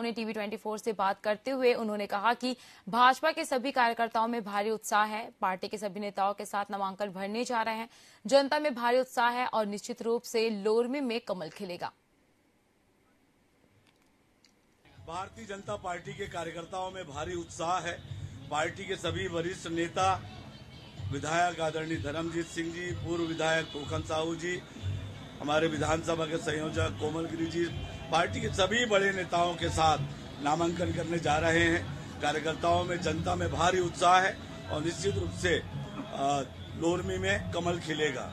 ने टीवी 24 से बात करते हुए उन्होंने कहा कि भाजपा के सभी कार्यकर्ताओं में भारी उत्साह है। पार्टी के सभी नेताओं के साथ नामांकन भरने जा रहे हैं। जनता में भारी उत्साह है और निश्चित रूप से लोरमी में कमल खिलेगा। भारतीय जनता पार्टी के कार्यकर्ताओं में भारी उत्साह है। पार्टी के सभी वरिष्ठ नेता, विधायक आदरणीय धर्मजीत सिंह जी, पूर्व विधायक खोखन साहू जी हमारे विधानसभा के संयोजक कोमल गिरी जी, पार्टी के सभी बड़े नेताओं के साथ नामांकन करने जा रहे हैं। कार्यकर्ताओं में जनता में भारी उत्साह है और निश्चित रूप से लोरमी में कमल खिलेगा।